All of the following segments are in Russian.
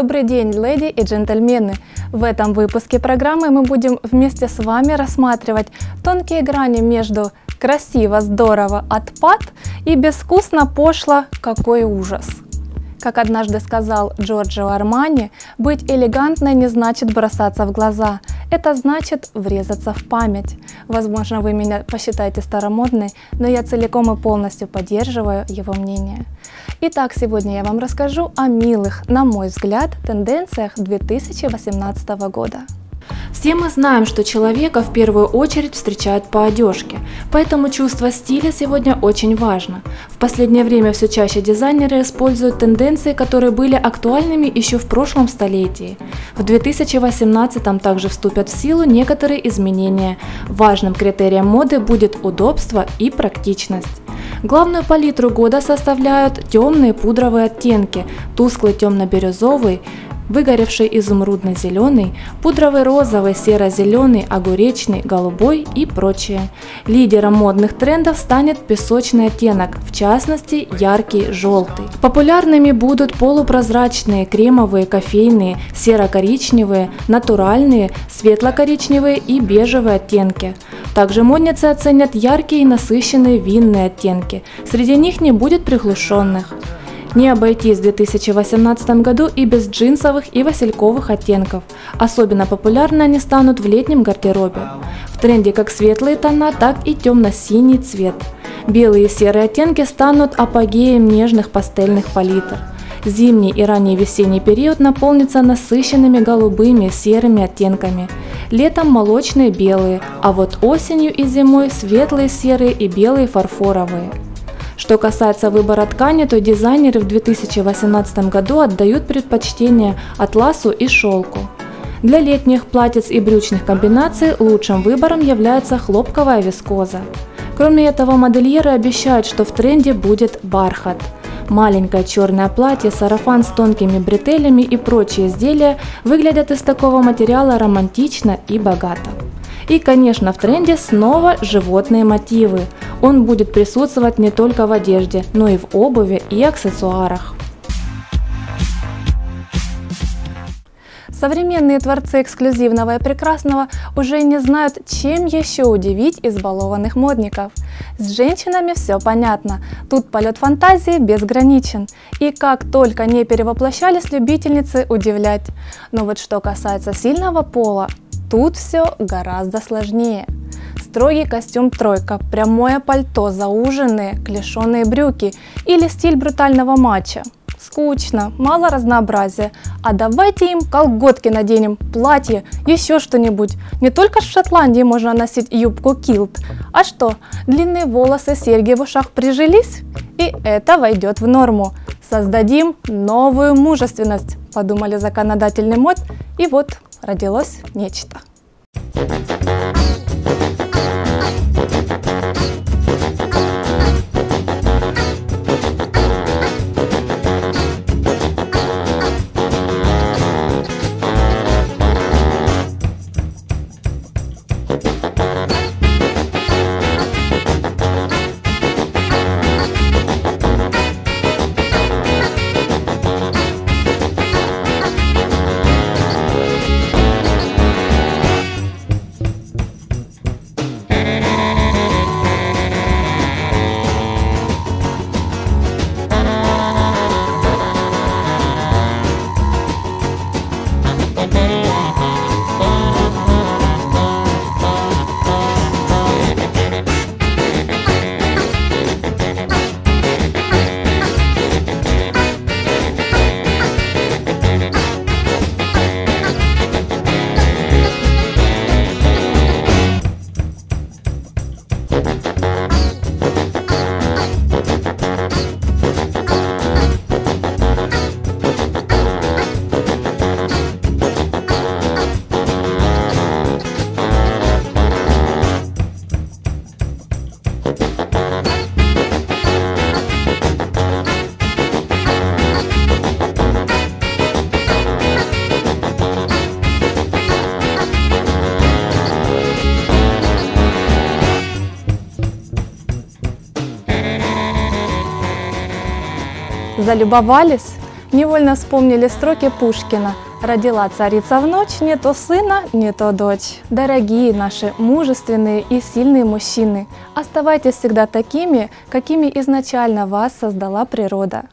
Добрый день, леди и джентльмены! В этом выпуске программы мы будем вместе с вами рассматривать тонкие грани между красиво, здорово, отпад и безвкусно, пошло, какой ужас. Как однажды сказал Джорджо Армани, быть элегантной не значит бросаться в глаза, это значит врезаться в память. Возможно, вы меня посчитаете старомодной, но я целиком и полностью поддерживаю его мнение. Итак, сегодня я вам расскажу о милых, на мой взгляд, тенденциях 2018 года. Все мы знаем, что человека в первую очередь встречают по одежке, поэтому чувство стиля сегодня очень важно. В последнее время все чаще дизайнеры используют тенденции, которые были актуальными еще в прошлом столетии. В 2018 также вступят в силу некоторые изменения. Важным критерием моды будет удобство и практичность. Главную палитру года составляют темные пудровые оттенки, тусклый темно-бирюзовый, выгоревший изумрудно-зеленый, пудровый розовый, серо-зеленый, огуречный, голубой и прочее. Лидером модных трендов станет песочный оттенок, в частности яркий желтый. Популярными будут полупрозрачные, кремовые, кофейные, серо-коричневые, натуральные, светло-коричневые и бежевые оттенки. Также модницы оценят яркие и насыщенные винные оттенки, среди них не будет приглушенных. Не обойтись в 2018 году и без джинсовых и васильковых оттенков. Особенно популярны они станут в летнем гардеробе. В тренде как светлые тона, так и темно-синий цвет. Белые и серые оттенки станут апогеем нежных пастельных палитр. Зимний и ранний весенний период наполнится насыщенными голубыми, серыми оттенками. Летом молочные белые, а вот осенью и зимой светлые серые и белые фарфоровые. Что касается выбора ткани, то дизайнеры в 2018 году отдают предпочтение атласу и шелку. Для летних платьиц и брючных комбинаций лучшим выбором является хлопковая вискоза. Кроме этого, модельеры обещают, что в тренде будет бархат. Маленькое черное платье, сарафан с тонкими бретелями и прочие изделия выглядят из такого материала романтично и богато. И, конечно, в тренде снова животные мотивы. Он будет присутствовать не только в одежде, но и в обуви и аксессуарах. Современные творцы эксклюзивного и прекрасного уже не знают, чем еще удивить избалованных модников. С женщинами все понятно, тут полет фантазии безграничен. И как только не перевоплощались любительницы удивлять. Но вот что касается сильного пола, Тут все гораздо сложнее. Строгий костюм тройка, прямое пальто, зауженные, клешеные брюки или стиль брутального матча. Скучно, мало разнообразия. А давайте им колготки наденем, платье, еще что-нибудь. Не только в Шотландии можно носить юбку килт. А что, длинные волосы, серьги в ушах прижились? И это войдет в норму. Создадим новую мужественность, подумали законодательный мод, и вот родилось нечто. bum, bum. Залюбовались? Невольно вспомнили строки Пушкина «Родила царица в ночь, не то сына, не то дочь». Дорогие наши мужественные и сильные мужчины, оставайтесь всегда такими, какими изначально вас создала природа.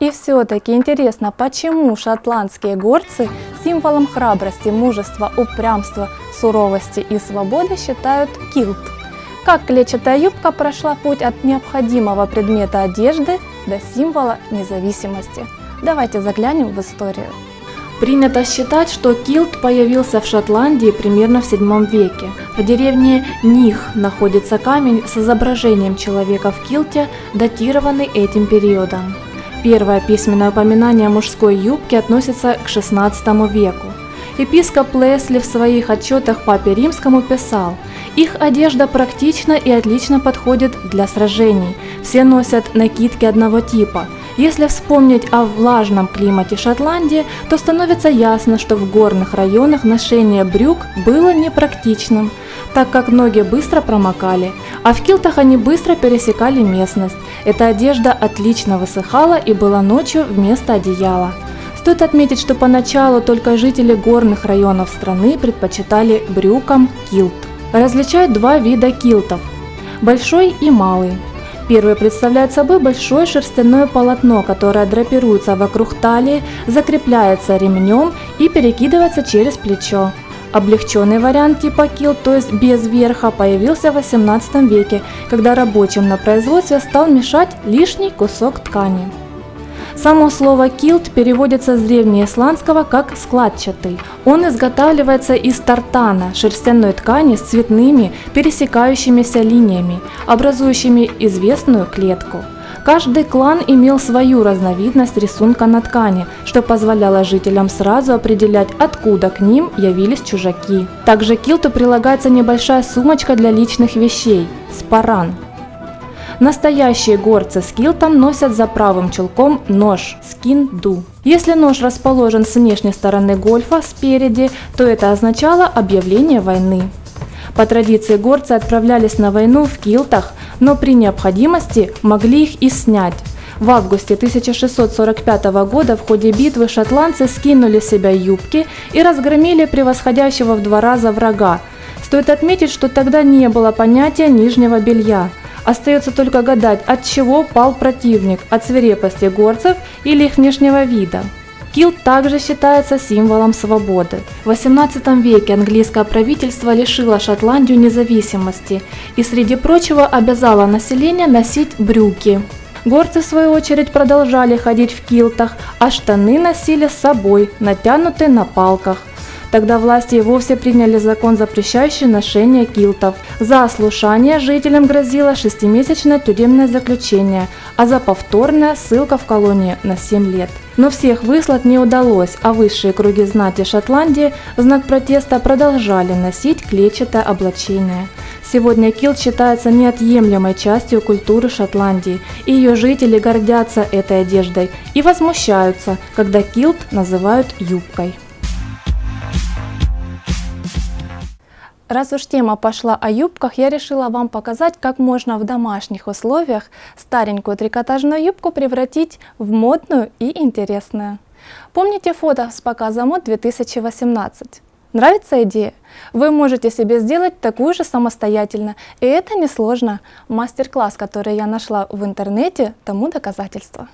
И все-таки интересно, почему шотландские горцы символом храбрости, мужества, упрямства, суровости и свободы считают килт? Как клетчатая юбка прошла путь от необходимого предмета одежды до символа независимости? Давайте заглянем в историю. Принято считать, что килт появился в Шотландии примерно в 7 веке. В деревне Них находится камень с изображением человека в килте, датированный этим периодом. Первое письменное упоминание мужской юбки относится к XVI веку. Епископ Лесли в своих отчетах Папе Римскому писал, их одежда практична и отлично подходит для сражений. Все носят накидки одного типа. Если вспомнить о влажном климате Шотландии, то становится ясно, что в горных районах ношение брюк было непрактичным, так как ноги быстро промокали, а в килтах они быстро пересекали местность. Эта одежда отлично высыхала и была ночью вместо одеяла. Стоит отметить, что поначалу только жители горных районов страны предпочитали брюкам килт. Различают два вида килтов – большой и малый. Первый представляет собой большое шерстяное полотно, которое драпируется вокруг талии, закрепляется ремнем и перекидывается через плечо. Облегченный вариант типа кил, то есть без верха, появился в 18 веке, когда рабочим на производстве стал мешать лишний кусок ткани. Само слово «килт» переводится с древнеисландского как «складчатый». Он изготавливается из тартана, шерстяной ткани с цветными, пересекающимися линиями, образующими известную клетку. Каждый клан имел свою разновидность рисунка на ткани, что позволяло жителям сразу определять, откуда к ним явились чужаки. Также килту прилагается небольшая сумочка для личных вещей – спаран. Настоящие горцы с килтом носят за правым чулком нож – скинду. Если нож расположен с внешней стороны гольфа, спереди, то это означало объявление войны. По традиции горцы отправлялись на войну в килтах, но при необходимости могли их и снять. В августе 1645 года в ходе битвы шотландцы скинули с себя юбки и разгромили превосходящего в два раза врага. Стоит отметить, что тогда не было понятия нижнего белья. Остается только гадать, от чего пал противник, от свирепости горцев или их внешнего вида. Килт также считается символом свободы. В XVIII веке английское правительство лишило Шотландию независимости и, среди прочего, обязало население носить брюки. Горцы, в свою очередь, продолжали ходить в килтах, а штаны носили с собой, натянутые на палках. Тогда власти и вовсе приняли закон, запрещающий ношение килтов. За ослушание жителям грозило шестимесячное тюремное заключение, а за повторное ссылка в колонии на 7 лет. Но всех выслать не удалось, а высшие круги знати Шотландии в знак протеста продолжали носить клетчатое облачение. Сегодня килт считается неотъемлемой частью культуры Шотландии, и ее жители гордятся этой одеждой и возмущаются, когда килт называют юбкой. Раз уж тема пошла о юбках, я решила вам показать, как можно в домашних условиях старенькую трикотажную юбку превратить в модную и интересную. Помните фото с показа мод 2018? Нравится идея? Вы можете себе сделать такую же самостоятельно, и это несложно. Мастер-класс, который я нашла в интернете, тому доказательство.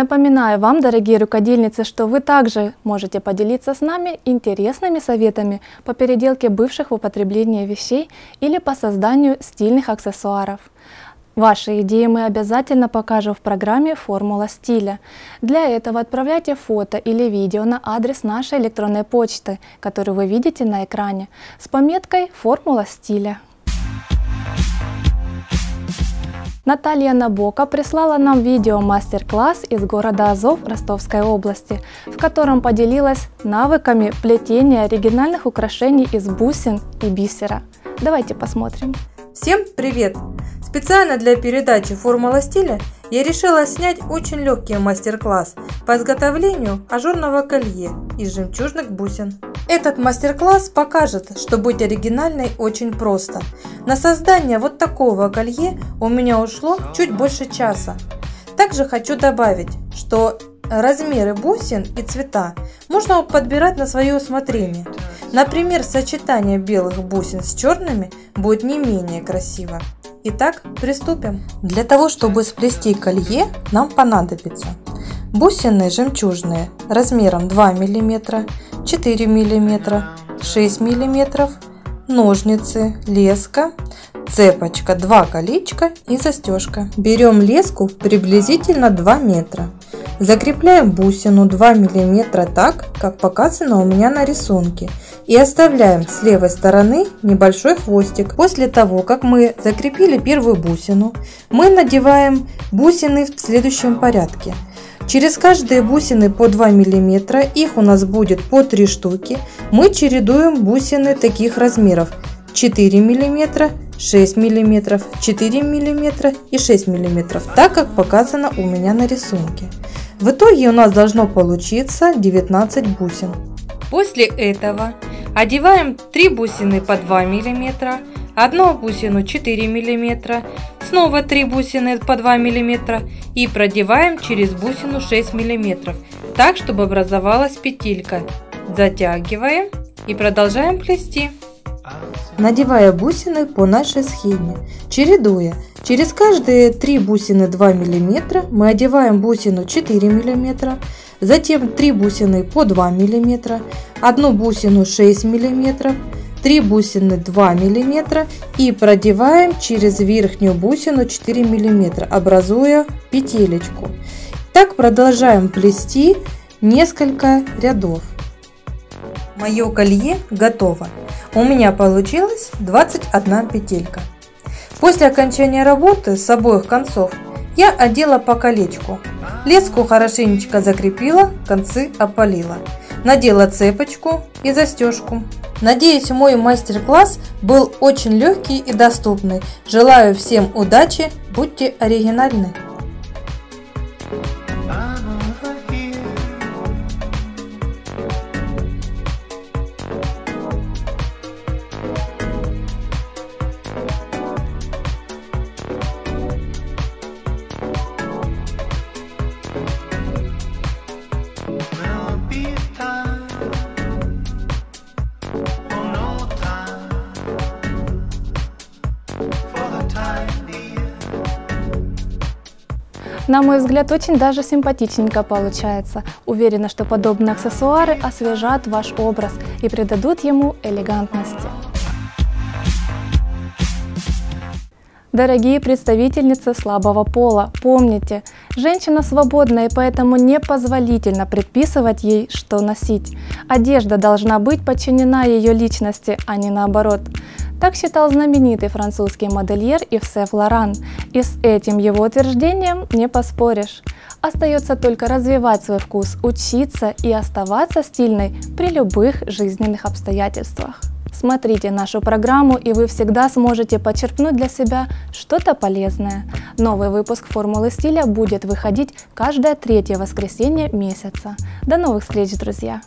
Напоминаю вам, дорогие рукодельницы, что вы также можете поделиться с нами интересными советами по переделке бывших в употреблении вещей или по созданию стильных аксессуаров. Ваши идеи мы обязательно покажем в программе «Формула стиля». Для этого отправляйте фото или видео на адрес нашей электронной почты, который вы видите на экране, с пометкой «Формула стиля». Наталья Набока прислала нам видео мастер-класс из города Азов Ростовской области, в котором поделилась навыками плетения оригинальных украшений из бусин и бисера. Давайте посмотрим. Всем привет! Специально для передачи «Формула стиля» я решила снять очень легкий мастер-класс по изготовлению ажурного колье из жемчужных бусин. Этот мастер-класс покажет, что быть оригинальной очень просто. На создание вот такого колье у меня ушло чуть больше часа. Также хочу добавить, что размеры бусин и цвета можно подбирать на свое усмотрение. Например, сочетание белых бусин с черными будет не менее красиво. Итак, приступим. Для того, чтобы сплести колье, нам понадобится бусины жемчужные размером 2 мм, 4 мм, 6 мм, ножницы, леска, цепочка, 2 колечка и застежка. Берем леску приблизительно 2 метра. Закрепляем бусину 2 мм так, как показано у меня на рисунке. И оставляем с левой стороны небольшой хвостик. После того, как мы закрепили первую бусину, мы надеваем бусины в следующем порядке. Через каждые бусины по 2 мм, их у нас будет по 3 штуки, мы чередуем бусины таких размеров 4 мм, 6 мм, 4 мм и 6 мм, так как показано у меня на рисунке. В итоге у нас должно получиться 19 бусин. После этого одеваем 3 бусины по 2 мм, одну бусину 4 мм, снова 3 бусины по 2 мм и продеваем через бусину 6 мм, так чтобы образовалась петелька. Затягиваем и продолжаем плести. Надевая бусины по нашей схеме, чередуя. Через каждые 3 бусины 2 мм мы одеваем бусину 4 мм, затем 3 бусины по 2 мм, одну бусину 6 мм, 3 бусины 2 мм и продеваем через верхнюю бусину 4 мм, образуя петелечку. Так продолжаем плести несколько рядов. Мое колье готово. У меня получилось 21 петелька. После окончания работы с обоих концов я одела по колечку. Леску хорошенечко закрепила, концы опалила. Надела цепочку и застежку. Надеюсь, мой мастер-класс был очень легкий и доступный. Желаю всем удачи, будьте оригинальны! На мой взгляд, очень даже симпатичненько получается. Уверена, что подобные аксессуары освежат ваш образ и придадут ему элегантности. Дорогие представительницы слабого пола, помните, женщина свободна и поэтому непозволительно предписывать ей, что носить. Одежда должна быть подчинена ее личности, а не наоборот. Так считал знаменитый французский модельер Ивсеф Лоран, и с этим его утверждением не поспоришь. Остается только развивать свой вкус, учиться и оставаться стильной при любых жизненных обстоятельствах. Смотрите нашу программу, и вы всегда сможете почерпнуть для себя что-то полезное. Новый выпуск «Формулы стиля» будет выходить каждое третье воскресенье месяца. До новых встреч, друзья!